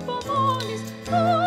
pomone,